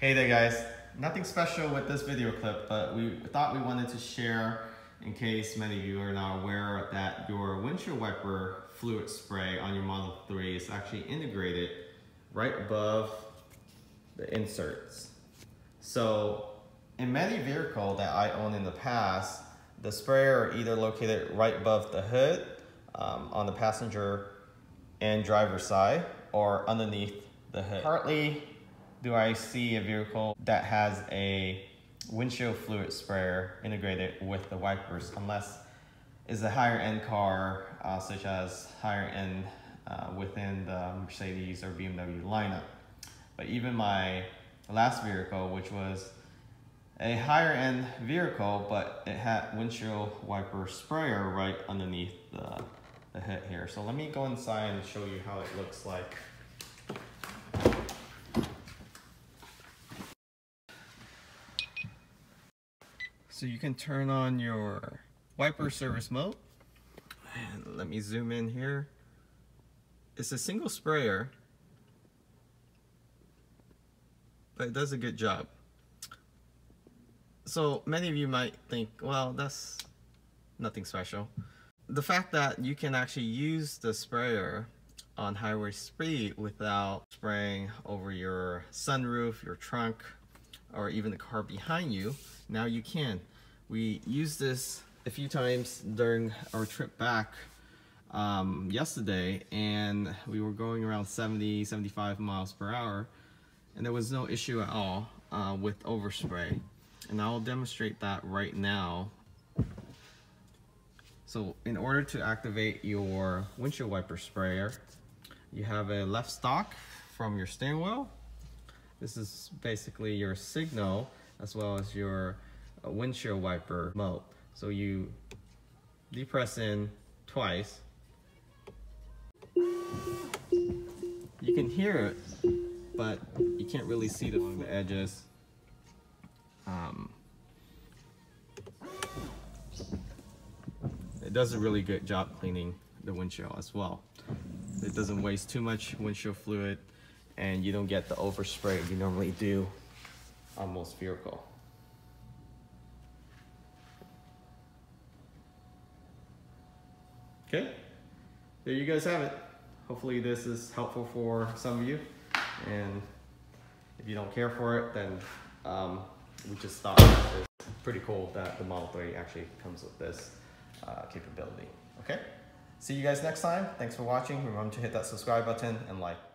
Hey there guys, nothing special with this video clip, but we thought we wanted to share in case many of you are not aware that your windshield wiper fluid spray on your Model 3 is actually integrated right above the inserts. So in many vehicles that I own in the past, the sprayer are either located right above the hood um, on the passenger and driver side or underneath the hood. Partly do I see a vehicle that has a windshield fluid sprayer integrated with the wipers unless it's a higher end car uh, such as higher end uh, within the Mercedes or BMW lineup. But even my last vehicle, which was a higher end vehicle, but it had windshield wiper sprayer right underneath the, the hood here. So let me go inside and show you how it looks like. So you can turn on your wiper service mode. And let me zoom in here. It's a single sprayer, but it does a good job. So many of you might think, well, that's nothing special. The fact that you can actually use the sprayer on highway speed without spraying over your sunroof, your trunk, or even the car behind you, now you can. We used this a few times during our trip back um, yesterday and we were going around 70, 75 miles per hour and there was no issue at all uh, with overspray. And I'll demonstrate that right now. So in order to activate your windshield wiper sprayer, you have a left stock from your steering wheel. This is basically your signal as well as your windshield wiper mode. So you depress in twice. You can hear it, but you can't really see it along the edges. Um, it does a really good job cleaning the windshield as well. It doesn't waste too much windshield fluid and you don't get the overspray you normally do on most vehicle. Okay, there you guys have it. Hopefully this is helpful for some of you. And if you don't care for it, then um, we just thought it's pretty cool that the Model 3 actually comes with this uh, capability. Okay, see you guys next time. Thanks for watching. Remember to hit that subscribe button and like.